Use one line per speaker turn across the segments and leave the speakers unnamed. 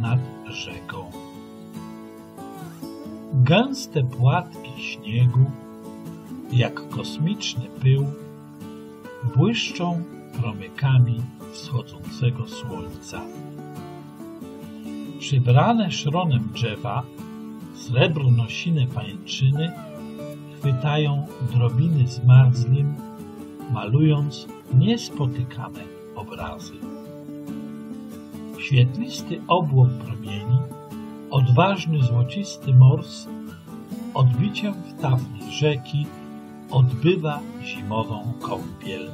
nad rzeką. Gęste płatki śniegu, jak kosmiczny pył, błyszczą promykami wschodzącego słońca. Przybrane szronem drzewa, srebrno-sine chwytają drobiny zmarzlin, malując niespotykane obrazy. Świetlisty obłok promieni, odważny złocisty mors, odbiciem w tafli rzeki odbywa zimową kąpiel.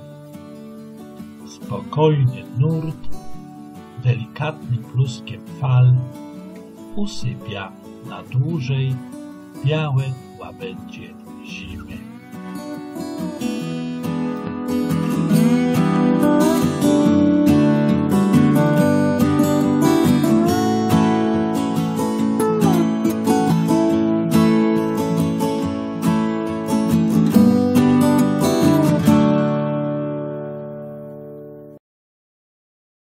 Spokojny nurt, delikatnym pluskiem fal, usypia na dłużej białe łabędzie zimy.